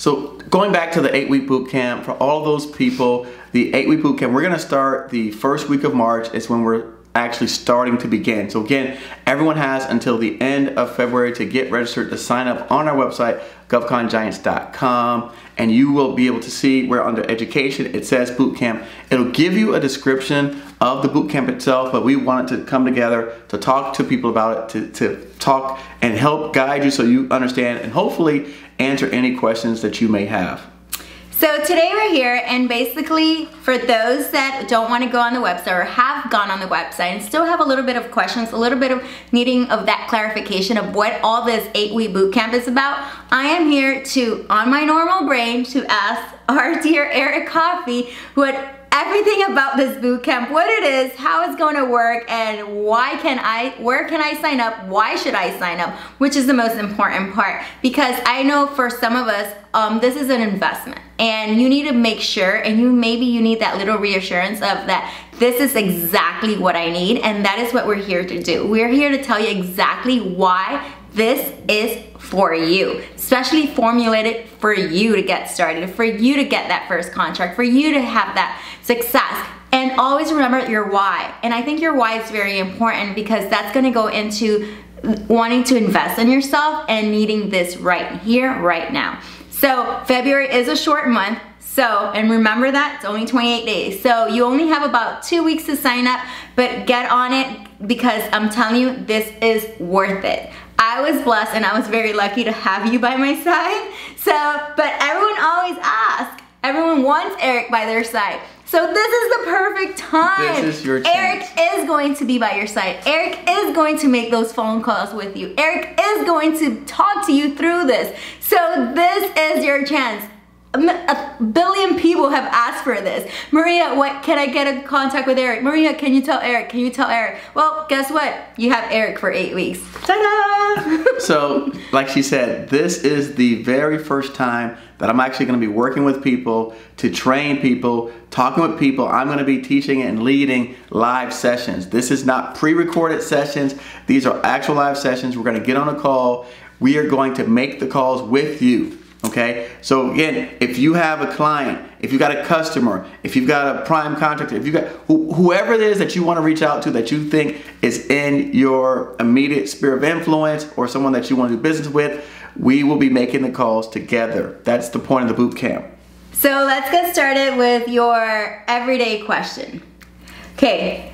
So going back to the eight week boot camp, for all those people, the eight week boot camp, we're gonna start the first week of March is when we're actually starting to begin. So again, everyone has until the end of February to get registered to sign up on our website, govcongiants.com, and you will be able to see where under education it says bootcamp. It'll give you a description of the bootcamp itself, but we wanted to come together to talk to people about it, to, to talk and help guide you so you understand and hopefully answer any questions that you may have. So today we're here and basically for those that don't want to go on the website or have gone on the website and still have a little bit of questions, a little bit of needing of that clarification of what all this eight week boot camp is about, I am here to, on my normal brain, to ask our dear Eric Coffie what everything about this boot camp, what it is, how it's going to work, and why can I, where can I sign up, why should I sign up, which is the most important part. Because I know for some of us, um, this is an investment and you need to make sure and you maybe you need that little reassurance of that this is exactly what I need and that is what we're here to do. We're here to tell you exactly why this is for you, especially formulated for you to get started, for you to get that first contract, for you to have that success. And always remember your why. And I think your why is very important because that's gonna go into wanting to invest in yourself and needing this right here, right now. So February is a short month. So, and remember that, it's only 28 days. So you only have about two weeks to sign up, but get on it because I'm telling you, this is worth it. I was blessed and I was very lucky to have you by my side. So, but everyone always asks, everyone wants Eric by their side. So this is the perfect time. This is your chance. Eric is going to be by your side. Eric is going to make those phone calls with you. Eric is going to talk to you through this. So this is your chance a billion people have asked for this. Maria, what can I get in contact with Eric? Maria, can you tell Eric? Can you tell Eric? Well, guess what? You have Eric for eight weeks. Ta-da! so, like she said, this is the very first time that I'm actually going to be working with people to train people, talking with people. I'm going to be teaching and leading live sessions. This is not pre-recorded sessions. These are actual live sessions. We're going to get on a call. We are going to make the calls with you. Okay, so again, if you have a client, if you got a customer, if you've got a prime contractor, if you got wh whoever it is that you want to reach out to that you think is in your immediate sphere of influence or someone that you want to do business with, we will be making the calls together. That's the point of the boot camp. So let's get started with your everyday question. Okay,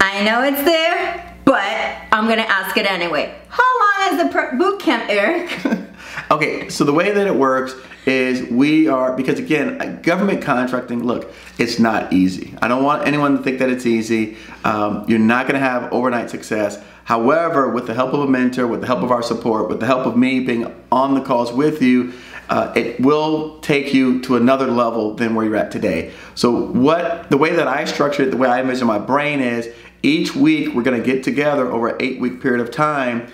I know it's there, but I'm gonna ask it anyway. How long is the boot camp, Eric? Okay, so the way that it works is we are, because again, government contracting, look, it's not easy. I don't want anyone to think that it's easy. Um, you're not gonna have overnight success. However, with the help of a mentor, with the help of our support, with the help of me being on the calls with you, uh, it will take you to another level than where you're at today. So what the way that I structure it, the way I envision my brain is, each week we're gonna get together over an eight week period of time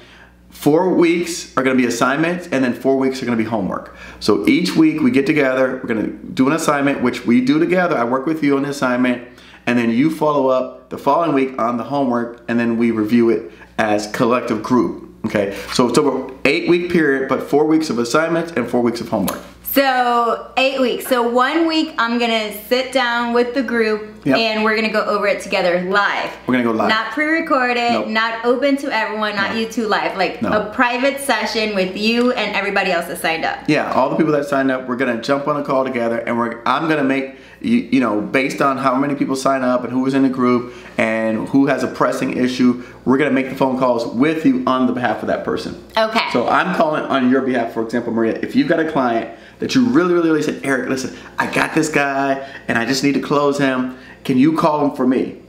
Four weeks are gonna be assignments and then four weeks are gonna be homework. So each week we get together, we're gonna do an assignment, which we do together. I work with you on the assignment and then you follow up the following week on the homework and then we review it as collective group. Okay, so it's over eight week period, but four weeks of assignments and four weeks of homework. So eight weeks. So one week I'm gonna sit down with the group yep. and we're gonna go over it together live. We're gonna go live. Not pre-recorded, nope. not open to everyone, not YouTube live. Like no. a private session with you and everybody else that signed up. Yeah, all the people that signed up, we're gonna jump on a call together and we're I'm gonna make you, you know, based on how many people sign up and who is in the group and who has a pressing issue, we're gonna make the phone calls with you on the behalf of that person. Okay. So I'm calling on your behalf, for example, Maria, if you've got a client that you really, really, really said, Eric, listen, I got this guy and I just need to close him. Can you call him for me?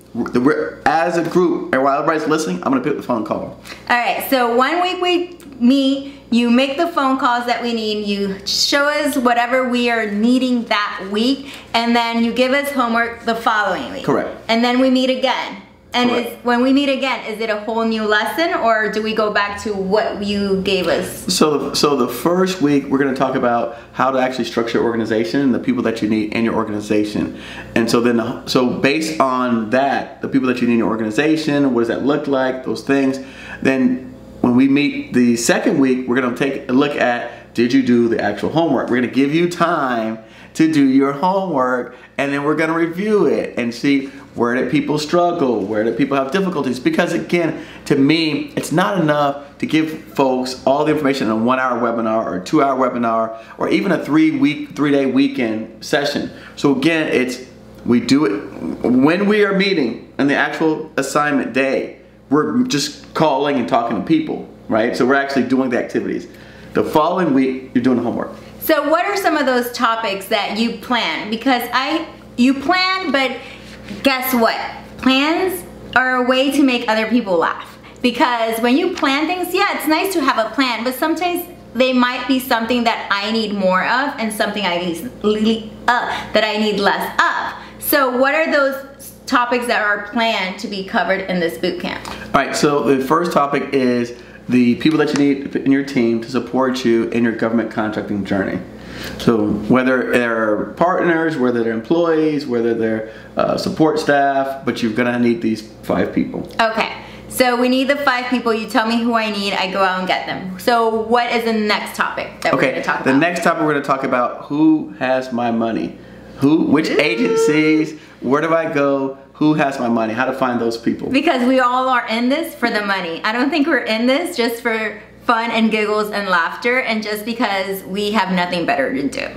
As a group, and while everybody's listening, I'm gonna pick the phone call. All right, so one week we meet, you make the phone calls that we need, you show us whatever we are needing that week, and then you give us homework the following week. Correct. And then we meet again. And is, when we meet again, is it a whole new lesson or do we go back to what you gave us? So, so the first week we're going to talk about how to actually structure your organization and the people that you need in your organization. And so then, so based on that, the people that you need in your organization, what does that look like, those things, then when we meet the second week, we're going to take a look at did you do the actual homework? We're gonna give you time to do your homework and then we're gonna review it and see where did people struggle, where did people have difficulties? Because again, to me, it's not enough to give folks all the information in a one hour webinar or a two hour webinar or even a three week, three day weekend session. So again, it's we do it when we are meeting on the actual assignment day. We're just calling and talking to people, right? So we're actually doing the activities. The following week, you're doing the homework. So what are some of those topics that you plan? Because I, you plan, but guess what? Plans are a way to make other people laugh. Because when you plan things, yeah, it's nice to have a plan, but sometimes they might be something that I need more of and something I need, uh, that I need less of. So what are those topics that are planned to be covered in this boot camp? All right, so the first topic is the people that you need in your team to support you in your government contracting journey. So whether they're partners, whether they're employees, whether they're uh, support staff, but you're gonna need these five people. Okay. So we need the five people. You tell me who I need. I go out and get them. So what is the next topic that okay, we're to talk about? The next topic we're to talk about who has my money. Who, which agencies, where do I go, who has my money, how to find those people. Because we all are in this for the money. I don't think we're in this just for fun and giggles and laughter and just because we have nothing better to do.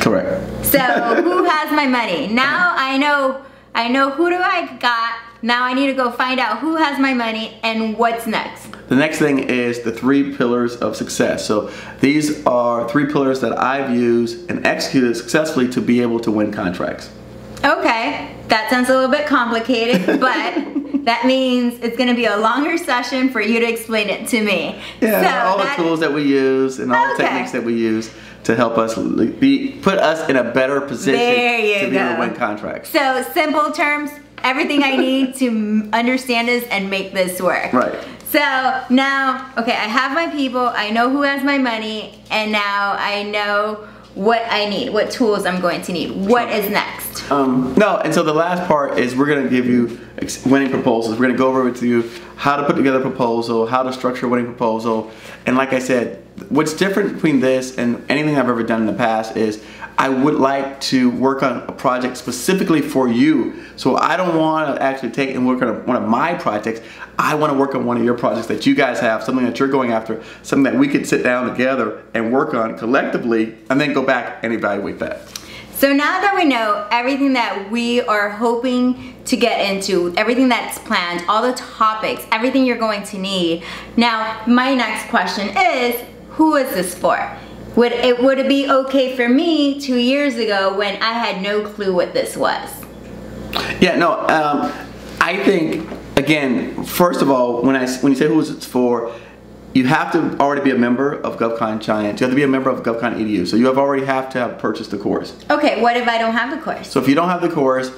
Correct. So who has my money? Now I know, I know who do I got. Now I need to go find out who has my money and what's next. The next thing is the three pillars of success. So these are three pillars that I've used and executed successfully to be able to win contracts. Okay, that sounds a little bit complicated, but that means it's gonna be a longer session for you to explain it to me. Yeah, so all that, the tools that we use and all okay. the techniques that we use to help us be put us in a better position to be go. able to win contracts. So simple terms, everything I need to understand this and make this work. Right. So now, okay, I have my people, I know who has my money, and now I know what I need, what tools I'm going to need. What is next? Um, no, and so the last part is we're gonna give you winning proposals. We're gonna go over with you how to put together a proposal, how to structure a winning proposal. And like I said, what's different between this and anything I've ever done in the past is I would like to work on a project specifically for you. So I don't want to actually take and work on one of my projects. I want to work on one of your projects that you guys have, something that you're going after, something that we could sit down together and work on collectively and then go back and evaluate that. So now that we know everything that we are hoping to get into, everything that's planned, all the topics, everything you're going to need, now my next question is, who is this for? Would it, would it be okay for me two years ago when I had no clue what this was? Yeah, no, um, I think, again, first of all, when, I, when you say who it's for, you have to already be a member of GovCon Giant. You have to be a member of GovCon EDU. So you have already have to have purchased the course. Okay, what if I don't have the course? So if you don't have the course,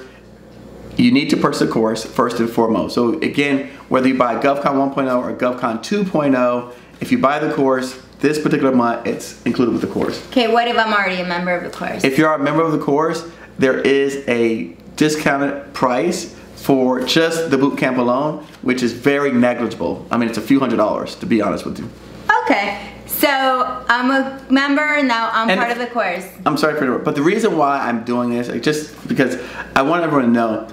you need to purchase the course first and foremost. So again, whether you buy GovCon 1.0 or GovCon 2.0, if you buy the course, this particular month, it's included with the course. Okay, what if I'm already a member of the course? If you're a member of the course, there is a discounted price for just the boot camp alone, which is very negligible. I mean, it's a few hundred dollars, to be honest with you. Okay, so I'm a member now. I'm and part of the course. I'm sorry for it, but the reason why I'm doing this, is just because I want everyone to know,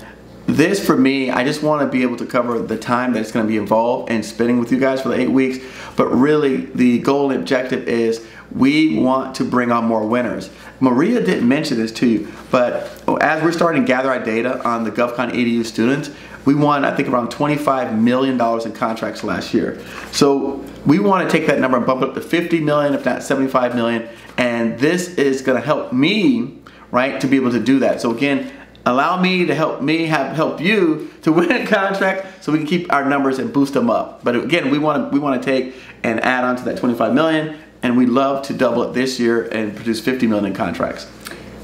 this for me, I just want to be able to cover the time that it's going to be involved in spending with you guys for the eight weeks. But really, the goal and objective is we want to bring on more winners. Maria didn't mention this to you, but as we're starting to gather our data on the GovCon EDU students, we won, I think, around $25 million in contracts last year. So we want to take that number and bump it up to 50 million, if not 75 million. And this is going to help me, right, to be able to do that. So again, allow me to help me have help you to win a contract so we can keep our numbers and boost them up. But again, we want to we want to take and add on to that 25 million and we love to double it this year and produce 50 million in contracts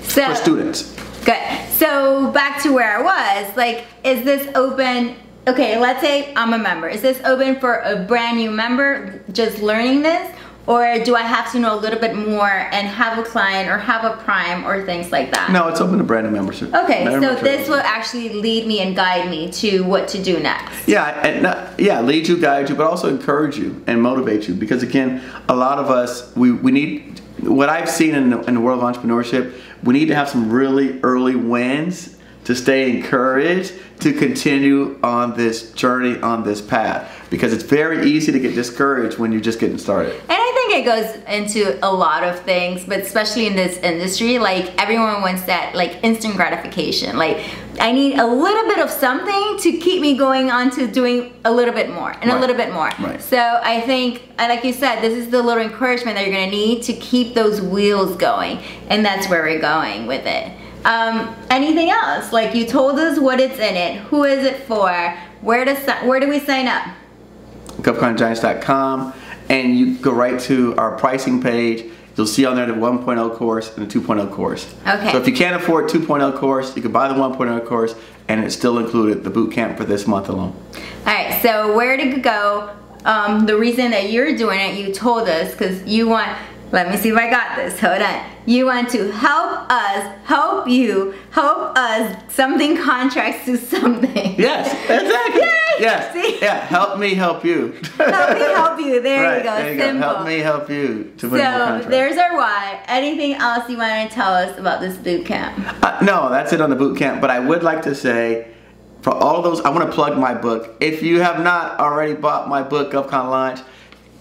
so, for students. Good. So back to where I was, like is this open okay, let's say I'm a member. Is this open for a brand new member just learning this or do I have to know a little bit more and have a client or have a prime or things like that? No, it's open to brand new membership. Okay, so this will actually lead me and guide me to what to do next. Yeah, and not, yeah, lead you, guide you, but also encourage you and motivate you because again, a lot of us we, we need what I've seen in the, in the world of entrepreneurship. We need to have some really early wins to stay encouraged to continue on this journey on this path because it's very easy to get discouraged when you're just getting started. And I think it goes into a lot of things, but especially in this industry, like everyone wants that like instant gratification. Like I need a little bit of something to keep me going on to doing a little bit more and a little bit more. Right. So I think, like you said, this is the little encouragement that you're gonna need to keep those wheels going. And that's where we're going with it. Um, anything else? Like you told us what it's in it, who is it for, where to where do we sign up? GovConGiants.com and you go right to our pricing page. You'll see on there the 1.0 course and the 2.0 course. Okay. So if you can't afford 2.0 course, you can buy the 1.0 course and it's still included the boot camp for this month alone. All right, so where to go? Um, the reason that you're doing it, you told us, because you want, let me see if I got this, hold on. You want to help us, help you, help us, something contracts to something. Yes, exactly. Yay! Yes. See? Yeah, help me help you. help me help you, there right, you go, there you simple. go. Help me help you to win more So there's our why. Anything else you want to tell us about this boot camp? Uh, no, that's it on the boot camp. But I would like to say, for all those, I want to plug my book. If you have not already bought my book, GovCon Launch,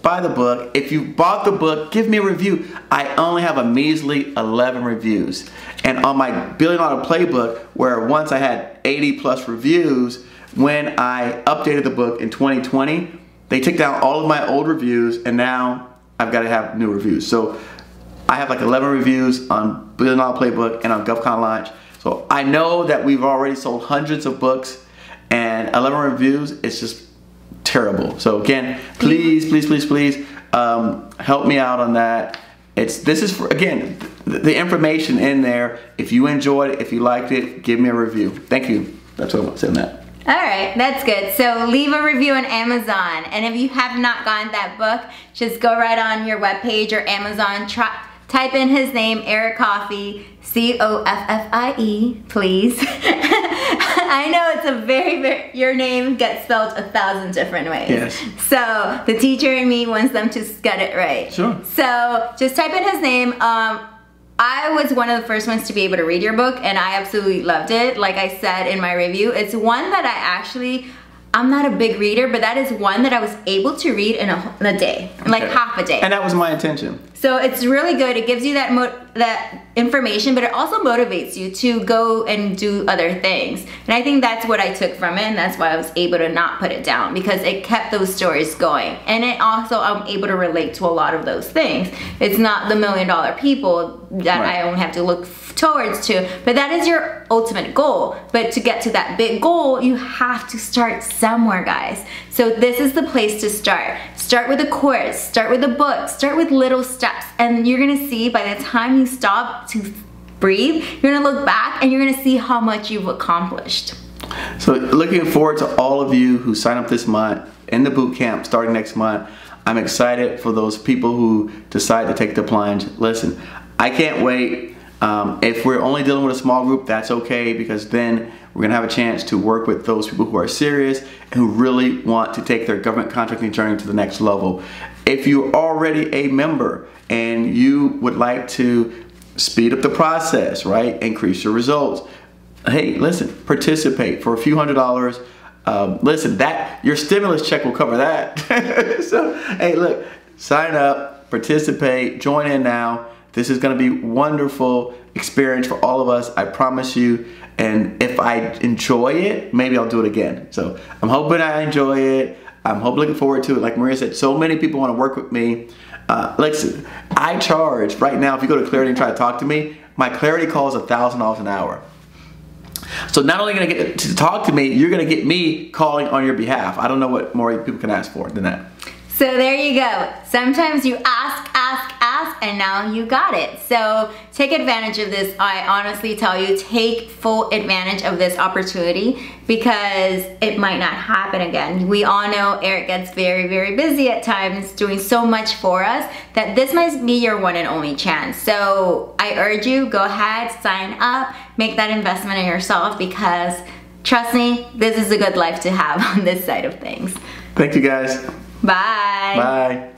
buy the book. If you bought the book, give me a review. I only have a measly 11 reviews. And on my Billion Dollar Playbook, where once I had 80 plus reviews, when I updated the book in 2020, they took down all of my old reviews, and now I've got to have new reviews. So I have like 11 reviews on Billion Dollar Playbook and on GovCon Launch. So I know that we've already sold hundreds of books and 11 reviews. It's just terrible. So again, please, please, please, please um, help me out on that. It's this is for again the, the information in there. If you enjoyed it, if you liked it, give me a review. Thank you. That's what I want to say on that. All right, that's good. So leave a review on Amazon. And if you have not gotten that book, just go right on your webpage or Amazon, try, type in his name, Eric Coffie, C-O-F-F-I-E, please. I know it's a very, very, your name gets spelled a thousand different ways. Yes. So the teacher in me wants them to get it right. Sure. So just type in his name. Um, I was one of the first ones to be able to read your book and I absolutely loved it. Like I said in my review, it's one that I actually, I'm not a big reader, but that is one that I was able to read in a, in a day, like half a day. And that was my intention. So it's really good. It gives you that mo- that information, but it also motivates you to go and do other things. And I think that's what I took from it, and that's why I was able to not put it down because it kept those stories going. And it also I'm able to relate to a lot of those things. It's not the million dollar people that Right. I only have to look towards to, but that is your ultimate goal. But to get to that big goal, you have to start somewhere, guys. So this is the place to start. Start with a course, start with a book, start with little steps, and you're gonna see by the time you stop to breathe, you're gonna look back and you're gonna see how much you've accomplished. So looking forward to all of you who sign up this month in the boot camp starting next month. I'm excited for those people who decide to take the plunge. Listen, I can't wait. Um, if we're only dealing with a small group, that's okay because then we're gonna have a chance to work with those people who are serious and who really want to take their government contracting journey to the next level. If you're already a member and you would like to speed up the process, right? Increase your results. Hey, listen, participate for a few hundred dollars. Um, listen, that your stimulus check will cover that. so, hey, look, sign up, participate, join in now. This is going to be wonderful experience for all of us. I promise you. And if I enjoy it, maybe I'll do it again. So I'm hoping I enjoy it. I'm hoping looking forward to it. Like Maria said, so many people want to work with me. Uh, listen, I charge right now. If you go to Clarity and try to talk to me, my Clarity call is a thousand dollars an hour. So not only gonna get to talk to me, you're gonna get me calling on your behalf. I don't know what more people can ask for than that. So there you go. Sometimes you ask, ask, and now you got it. So take advantage of this. I honestly tell you, take full advantage of this opportunity because it might not happen again. We all know Eric gets very, very busy at times doing so much for us that this might be your one and only chance. So I urge you, go ahead, sign up, make that investment in yourself because trust me, this is a good life to have on this side of things. Thank you guys. Bye. Bye.